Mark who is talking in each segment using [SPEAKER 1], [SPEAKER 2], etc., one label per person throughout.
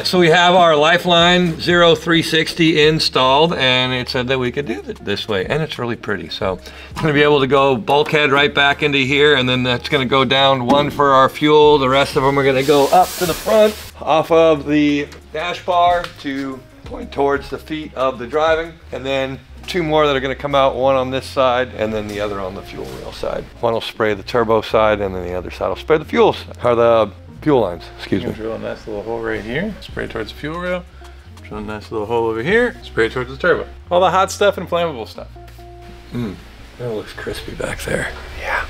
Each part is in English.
[SPEAKER 1] right, so we have our Lifeline 0360 installed, and it said that we could do it this way, and it's really pretty. So it's gonna be able to go bulkhead right back into here, and then that's gonna go down one for our fuel. The rest of them are gonna go up to the front, off of the dash bar to point towards the feet of the driving, and then two more that are gonna come out, one on this side and then the other on the fuel rail side. One will spray the turbo side, and then the other side will spray the fuels, or the fuel lines, excuse me.
[SPEAKER 2] drill a nice little hole right here, spray towards the fuel rail, drill a nice little hole over here, spray towards the turbo. All the hot stuff and flammable stuff.
[SPEAKER 1] Mmm, that looks crispy back there. Yeah.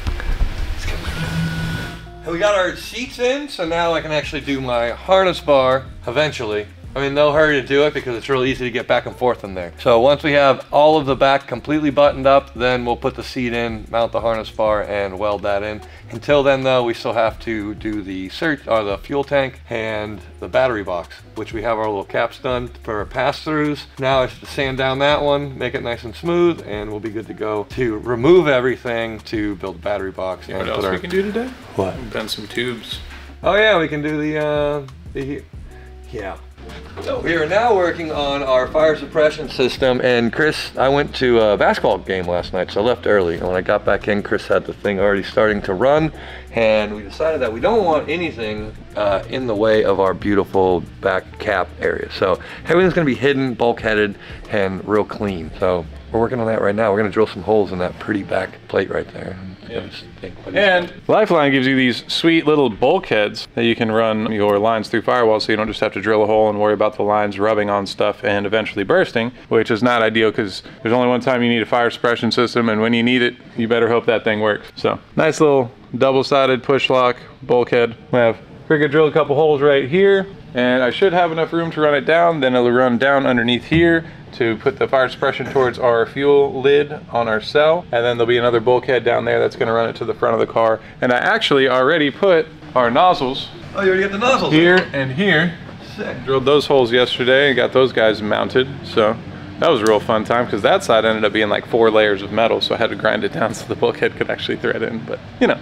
[SPEAKER 1] Let's get rid of that. And we got our seats in, so now I can actually do my harness bar eventually. I mean, no hurry to do it because it's really easy to get back and forth in there. So once we have all of the back completely buttoned up, then we'll put the seat in, mount the harness bar, and weld that in. Until then, though, we still have to do the search or the fuel tank and the battery box, which we have our little caps done for pass-throughs. Now it's to sand down that one, make it nice and smooth, and we'll be good to go to remove everything to build the battery box. and
[SPEAKER 2] What
[SPEAKER 1] put
[SPEAKER 2] else
[SPEAKER 1] our-
[SPEAKER 2] we can do today?
[SPEAKER 1] What?
[SPEAKER 2] Bend some tubes.
[SPEAKER 1] Oh yeah, we can do the, uh, the, yeah. So we are now working on our fire suppression system and Chris, I went to a basketball game last night, so I left early. And when I got back in, Chris had the thing already starting to run and we decided that we don't want anything uh, in the way of our beautiful back cap area. So everything's gonna be hidden, bulkheaded, and real clean. So we're working on that right now. We're gonna drill some holes in that pretty back plate right there.
[SPEAKER 2] And Lifeline gives you these sweet little bulkheads that you can run your lines through firewall so you don't just have to drill a hole and worry about the lines rubbing on stuff and eventually bursting, which is not ideal because there's only one time you need a fire suppression system and when you need it, you better hope that thing works. So nice little double-sided push lock bulkhead. We have we're gonna drill a couple holes right here and I should have enough room to run it down. Then it'll run down underneath here to put the fire suppression towards our fuel lid on our cell. And then there'll be another bulkhead down there that's gonna run it to the front of the car. And I actually already put our nozzles
[SPEAKER 1] Oh, you already got the nozzles.
[SPEAKER 2] here and here.
[SPEAKER 1] Sick.
[SPEAKER 2] Drilled those holes yesterday and got those guys mounted. So that was a real fun time because that side ended up being like four layers of metal. So I had to grind it down so the bulkhead could actually thread in. But you know,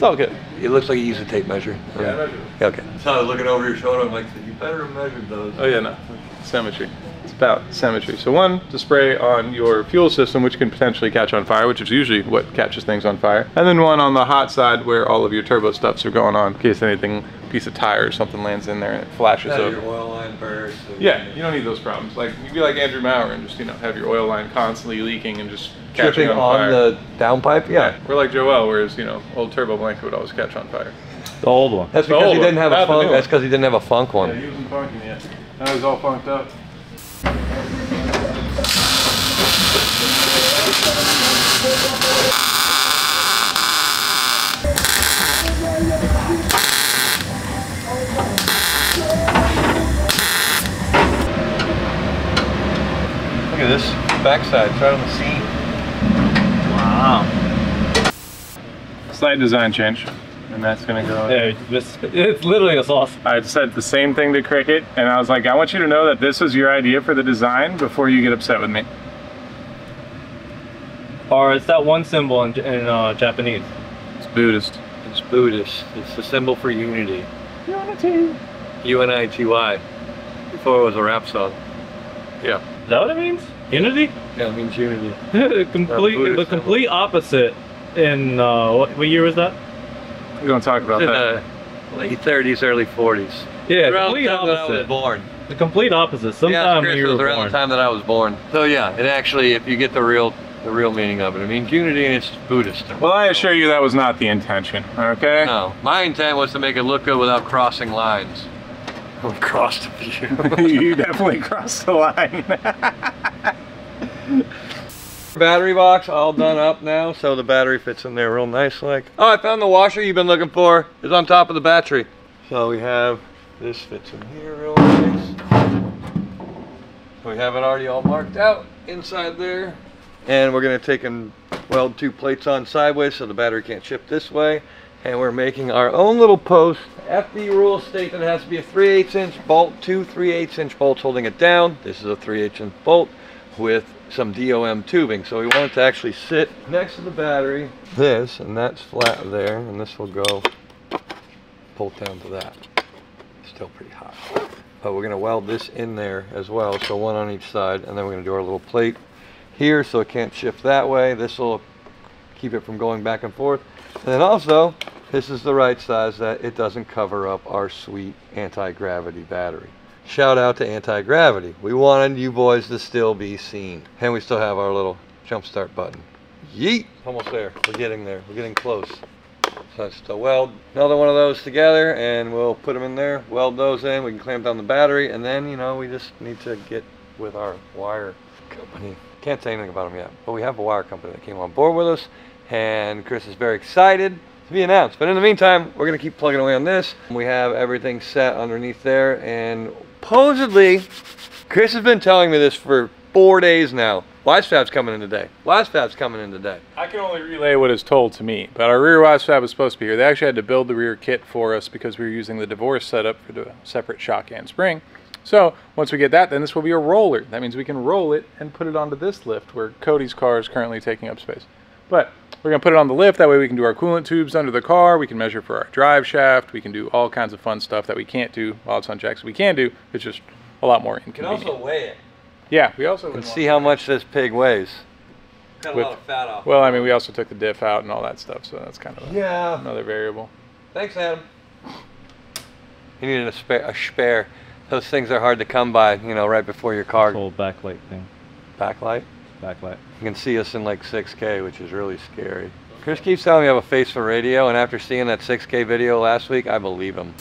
[SPEAKER 2] it's all good.
[SPEAKER 1] It looks like you used a tape measure.
[SPEAKER 2] Yeah, I measured.
[SPEAKER 1] Yeah, Okay. So I was looking over your shoulder. I'm like, you better have measured those.
[SPEAKER 2] Oh yeah, no, symmetry. It's about symmetry. So one, to spray on your fuel system, which can potentially catch on fire, which is usually what catches things on fire. And then one on the hot side where all of your turbo stuffs are going on, in case anything, piece of tire or something lands in there and it flashes
[SPEAKER 1] Have
[SPEAKER 2] up.
[SPEAKER 1] your oil line burst.
[SPEAKER 2] Yeah, you don't need those problems. Like you'd be like Andrew Maurer and just you know have your oil line constantly leaking and just catching
[SPEAKER 1] Dripping
[SPEAKER 2] on,
[SPEAKER 1] on,
[SPEAKER 2] fire.
[SPEAKER 1] the downpipe. Yeah.
[SPEAKER 2] We're like Joel, whereas you know old turbo blanket would always catch on fire.
[SPEAKER 3] The old one.
[SPEAKER 1] That's because he didn't
[SPEAKER 2] one,
[SPEAKER 1] have a
[SPEAKER 2] not the
[SPEAKER 1] funk.
[SPEAKER 2] new
[SPEAKER 1] That's because he didn't have a funk one.
[SPEAKER 2] Yeah, he wasn't funking yet. Now he's all funked up.
[SPEAKER 1] Look at this backside. It's right on the seat.
[SPEAKER 3] Wow.
[SPEAKER 2] Slight design change, and that's gonna go.
[SPEAKER 3] Yeah, this, it's literally a sauce.
[SPEAKER 2] I said the same thing to Crickett, and I was like, I want you to know that this was your idea for the design before you get upset with me.
[SPEAKER 3] Or it's that one symbol in, in uh, Japanese.
[SPEAKER 2] It's Buddhist.
[SPEAKER 1] It's Buddhist. It's the symbol for unity.
[SPEAKER 2] Unity.
[SPEAKER 1] U N I T Y. Before it was a rap song. Yeah.
[SPEAKER 3] Is that what it means? Unity?
[SPEAKER 1] Yeah, it means unity.
[SPEAKER 3] the complete,
[SPEAKER 1] Buddhist
[SPEAKER 3] the complete opposite. In uh, what, what year was that?
[SPEAKER 2] We don't talk about
[SPEAKER 1] in
[SPEAKER 2] that.
[SPEAKER 1] the late 30s, early 40s.
[SPEAKER 3] Yeah,
[SPEAKER 1] Around the
[SPEAKER 3] complete
[SPEAKER 1] time that I was born.
[SPEAKER 3] The complete opposite.
[SPEAKER 1] Yeah, Chris,
[SPEAKER 3] you
[SPEAKER 1] it was around
[SPEAKER 3] born.
[SPEAKER 1] the time that I was born. So yeah, it actually, if you get the real, the real meaning of it, it means unity and it's Buddhist.
[SPEAKER 2] Well, I assure you that was not the intention. Okay.
[SPEAKER 1] No, my intent was to make it look good without crossing lines. We crossed a few.
[SPEAKER 2] you definitely crossed the line.
[SPEAKER 1] battery box all done up now, so the battery fits in there real nice like. Oh, I found the washer you've been looking for. It's on top of the battery. So we have, this fits in here real nice. We have it already all marked out inside there. And we're gonna take and weld two plates on sideways so the battery can't ship this way. And we're making our own little post. FD rules state that it has to be a 3 8 inch bolt, two 3 8 inch bolts holding it down. This is a 3 8 inch bolt with some DOM tubing. So we want it to actually sit next to the battery, this, and that's flat there, and this will go bolt down to that. Still pretty hot. but we're gonna weld this in there as well. So one on each side, and then we're gonna do our little plate here so it can't shift that way. This will keep it from going back and forth. And then also, this is the right size that it doesn't cover up our sweet anti-gravity battery. Shout out to anti-gravity. We wanted you boys to still be seen. And we still have our little jump start button. Yeet! Almost there. We're getting there. We're getting close. So it's to weld another one of those together and we'll put them in there, weld those in, we can clamp down the battery and then, you know, we just need to get with our wire company. Can't say anything about them yet, but we have a wire company that came on board with us and Chris is very excited to be announced. But in the meantime, we're gonna keep plugging away on this. We have everything set underneath there and supposedly, Chris has been telling me this for four days now. WiseFab's coming in today. WiseFab's coming in today.
[SPEAKER 2] I can only relay what is told to me, but our rear wise was supposed to be here. They actually had to build the rear kit for us because we were using the divorce setup for the separate shock and spring. So once we get that, then this will be a roller. That means we can roll it and put it onto this lift where Cody's car is currently taking up space. But we're gonna put it on the lift. That way we can do our coolant tubes under the car. We can measure for our drive shaft. We can do all kinds of fun stuff that we can't do while it's on jacks. We can do. It's just a lot more
[SPEAKER 1] You can also weigh it
[SPEAKER 2] yeah, we also can
[SPEAKER 1] see
[SPEAKER 2] want-
[SPEAKER 1] how much this pig weighs. Got a
[SPEAKER 2] With-
[SPEAKER 1] lot of fat off.
[SPEAKER 2] Well, I mean, we also took the diff out and all that stuff, so that's kind of a-
[SPEAKER 1] yeah.
[SPEAKER 2] another variable.
[SPEAKER 1] Thanks, Adam. You needed a spare. A spare. Those things are hard to come by. You know, right before your car
[SPEAKER 3] Whole backlight thing.
[SPEAKER 1] backlight.
[SPEAKER 3] Backlight.
[SPEAKER 1] You can see us in like 6K, which is really scary. Chris keeps telling me I have a face for radio, and after seeing that 6K video last week, I believe him.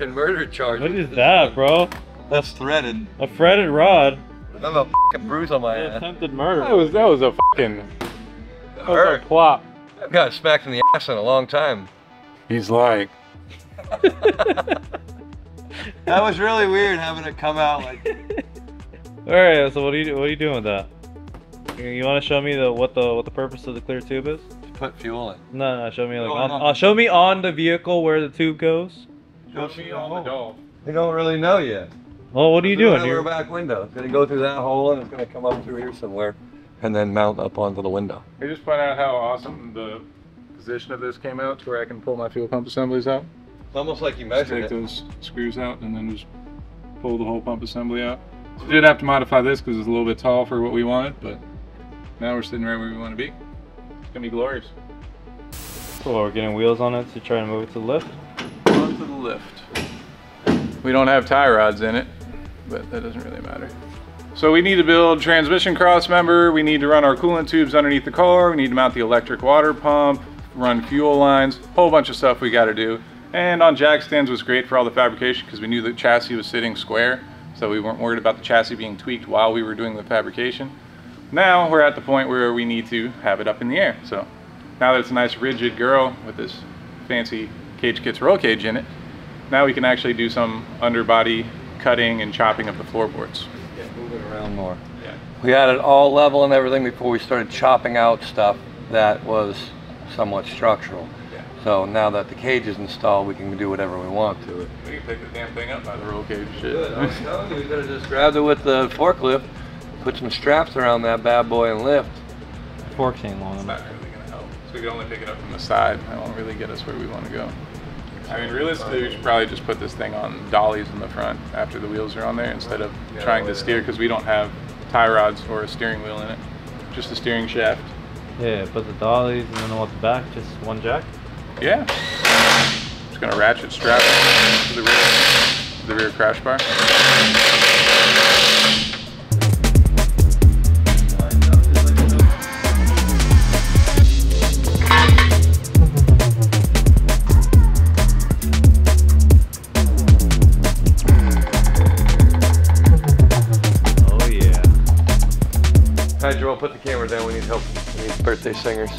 [SPEAKER 1] Murder charge.
[SPEAKER 3] What
[SPEAKER 1] with
[SPEAKER 3] is
[SPEAKER 1] this
[SPEAKER 3] that,
[SPEAKER 1] one.
[SPEAKER 3] bro?
[SPEAKER 1] That's threaded.
[SPEAKER 3] A threaded rod.
[SPEAKER 1] I have a fucking bruise on my ass.
[SPEAKER 3] Attempted murder.
[SPEAKER 2] That was that was a fucking that was a plop.
[SPEAKER 1] I've got smacked in the ass in a long time.
[SPEAKER 2] He's like,
[SPEAKER 1] That was really weird having it come out like.
[SPEAKER 3] All right. So what are you what are you doing with that? You, you want to show me the what the what the purpose of the clear tube is?
[SPEAKER 1] To Put fuel in.
[SPEAKER 3] No, no. Show me like
[SPEAKER 1] Oh,
[SPEAKER 3] on,
[SPEAKER 1] no.
[SPEAKER 3] uh, show me on the vehicle where the tube goes.
[SPEAKER 2] Doll.
[SPEAKER 1] We don't really know yet.
[SPEAKER 3] Well, what are you
[SPEAKER 1] It's in
[SPEAKER 3] doing?
[SPEAKER 1] the
[SPEAKER 3] You're,
[SPEAKER 1] back window. It's gonna go through that hole and it's gonna come up through here somewhere, and then mount up onto the window.
[SPEAKER 2] Can you just point out how awesome the position of this came out to where I can pull my fuel pump assemblies out?
[SPEAKER 1] It's almost like you
[SPEAKER 2] Just
[SPEAKER 1] measured
[SPEAKER 2] take
[SPEAKER 1] it.
[SPEAKER 2] those screws out and then just pull the whole pump assembly out. We did have to modify this because it's a little bit tall for what we wanted, but now we're sitting right where we want to be. It's gonna be glorious.
[SPEAKER 3] so we're getting wheels on it to try and move it to the lift.
[SPEAKER 2] Lift. We don't have tie rods in it, but that doesn't really matter. So we need to build transmission cross member. We need to run our coolant tubes underneath the car. We need to mount the electric water pump, run fuel lines, whole bunch of stuff we got to do. And on jack stands was great for all the fabrication because we knew the chassis was sitting square, so we weren't worried about the chassis being tweaked while we were doing the fabrication. Now we're at the point where we need to have it up in the air. So now that it's a nice rigid girl with this fancy CageKits roll cage in it, now we can actually do some underbody cutting and chopping of the floorboards.
[SPEAKER 1] Get moving around more.
[SPEAKER 2] Yeah.
[SPEAKER 1] We had it all level and everything before we started chopping out stuff that was somewhat structural.
[SPEAKER 2] Yeah.
[SPEAKER 1] So now that the cage is installed, we can do whatever we want to it.
[SPEAKER 2] We can pick the damn thing up by the roll cage.
[SPEAKER 1] Good. I was telling you, we could have just grabbed it with the forklift, put some straps around that bad boy and lift.
[SPEAKER 3] Forks ain't long
[SPEAKER 2] It's
[SPEAKER 3] enough.
[SPEAKER 2] not really gonna help. So we can only pick it up from the side. That won't really get us where we want to go. I mean, realistically, we should probably just put this thing on dollies in the front after the wheels are on there instead of trying to steer because we don't have tie rods or a steering wheel in it. Just a steering shaft.
[SPEAKER 3] Yeah, put the dollies and then what the back, just one jack.
[SPEAKER 2] Yeah. Just gonna ratchet strap to the rear, to the rear crash bar.
[SPEAKER 1] Birthday singers.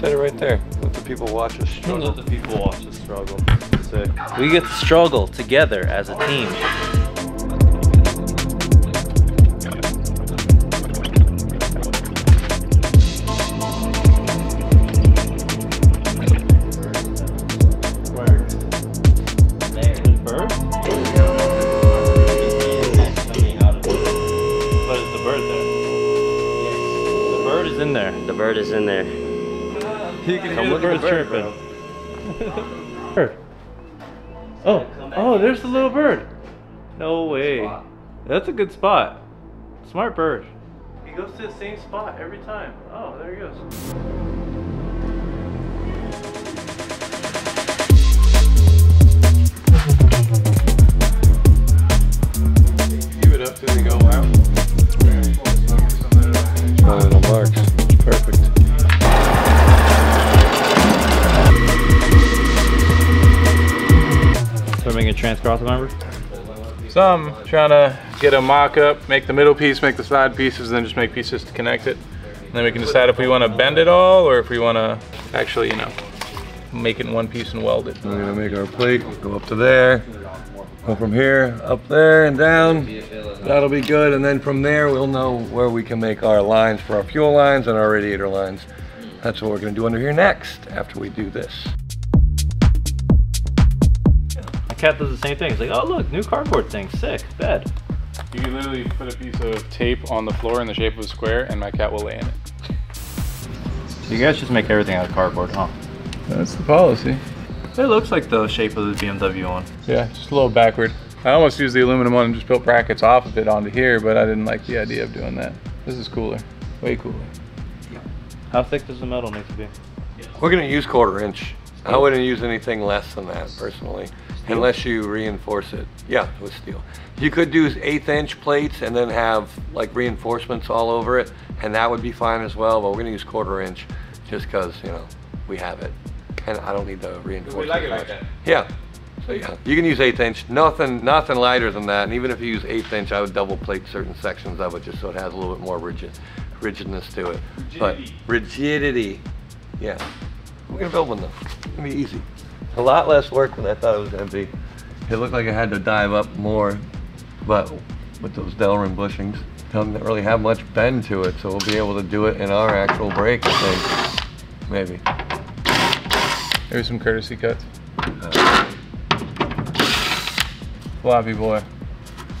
[SPEAKER 1] Set it right there. Let the people watch us struggle.
[SPEAKER 3] Let the people watch us struggle. Sick. We get to struggle together as a team. In there. You can
[SPEAKER 4] Come
[SPEAKER 3] hear the birds
[SPEAKER 4] bird,
[SPEAKER 3] chirping. bird. Oh, oh, there's the little bird. No way. That's a good spot. Smart bird. He goes to the same spot every time. Oh, there he goes.
[SPEAKER 2] Keep it up till they go out.
[SPEAKER 1] Oh, little marks.
[SPEAKER 3] So we're making a trans cross member?
[SPEAKER 2] Some trying to get a mock-up, make the middle piece, make the side pieces, then just make pieces to connect it. And then we can decide if we want to bend it all or if we want to actually, you know, make it in one piece and weld it.
[SPEAKER 1] We're gonna make our plate go up to there. Go from here, up there and down. That'll be good. And then from there, we'll know where we can make our lines for our fuel lines and our radiator lines. That's what we're gonna do under here next, after we do this.
[SPEAKER 3] My cat does the same thing. It's like, oh look, new cardboard thing, sick, bed.
[SPEAKER 2] You can literally put a piece of tape on the floor in the shape of a square and my cat will lay in it.
[SPEAKER 3] You guys just make everything out of cardboard, huh?
[SPEAKER 2] That's the policy.
[SPEAKER 3] It looks like the shape of the BMW one.
[SPEAKER 2] Yeah, just a little backward. I almost used the aluminum one and just built brackets off of it onto here, but I didn't like the idea of doing that. This is cooler, way cooler.
[SPEAKER 3] How thick does the metal need to be?
[SPEAKER 1] We're gonna use quarter inch. I wouldn't use anything less than that personally, unless you reinforce it. Yeah, with steel. You could do eighth inch plates and then have like reinforcements all over it, and that would be fine as well, but we're gonna use quarter inch just cause, you know, we have it. And I don't need the reinforcement. Yeah. So yeah, you can use eighth inch. Nothing, nothing lighter than that. And even if you use eighth inch, I would double plate certain sections of it just so it has a little bit more rigid, rigidness to it. But rigidity, yeah. We're gonna build one though. It's gonna be easy. A lot less work than I thought it was gonna be. It looked like I had to dive up more, but with those Delrin bushings, doesn't really have much bend to it, so we'll be able to do it in our actual brake, I think. Maybe.
[SPEAKER 2] Maybe some courtesy cuts.
[SPEAKER 1] Uh,
[SPEAKER 2] Floppy boy.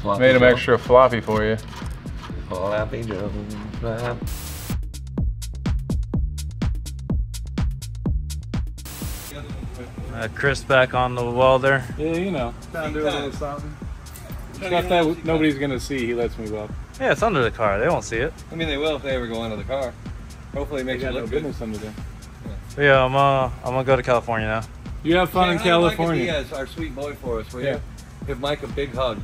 [SPEAKER 1] floppy
[SPEAKER 2] Made
[SPEAKER 1] him
[SPEAKER 2] extra floppy for you.
[SPEAKER 1] Floppy Joe.
[SPEAKER 3] Uh, Chris back on the welder.
[SPEAKER 2] Yeah, you know. Trying to do a little something. Stuff that nobody's gonna see, he lets me weld.
[SPEAKER 3] Yeah, it's under the car. They won't see it.
[SPEAKER 1] I mean, they will if they ever go under the car. Hopefully, it makes it
[SPEAKER 2] got no
[SPEAKER 1] look good.
[SPEAKER 2] business under there.
[SPEAKER 3] But yeah, I'm uh, I'm gonna go to California now.
[SPEAKER 2] You have fun in
[SPEAKER 1] Say hi to Micah
[SPEAKER 2] California.
[SPEAKER 1] Diaz, our sweet boy for us, will
[SPEAKER 2] Yeah.
[SPEAKER 1] you? Give Mike a big hug.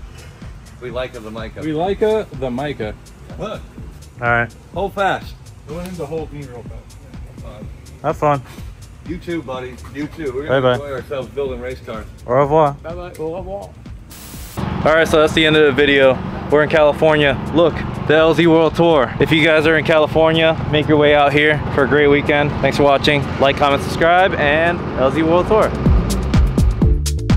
[SPEAKER 1] We like the Micah.
[SPEAKER 2] We like a, the Micah.
[SPEAKER 1] Look,
[SPEAKER 3] All right,
[SPEAKER 1] hold fast.
[SPEAKER 2] Go in to hold me real fast.
[SPEAKER 3] have fun.
[SPEAKER 1] You too, buddy. You too. We're gonna
[SPEAKER 3] Bye-bye.
[SPEAKER 1] enjoy ourselves building race cars.
[SPEAKER 3] Au revoir.
[SPEAKER 2] Bye bye. Au revoir.
[SPEAKER 3] All right, so that's the end of the video. We're in California. Look, the LZ World Tour. If you guys are in California, make your way out here for a great weekend. Thanks for watching. Like, comment, subscribe, and LZ World Tour.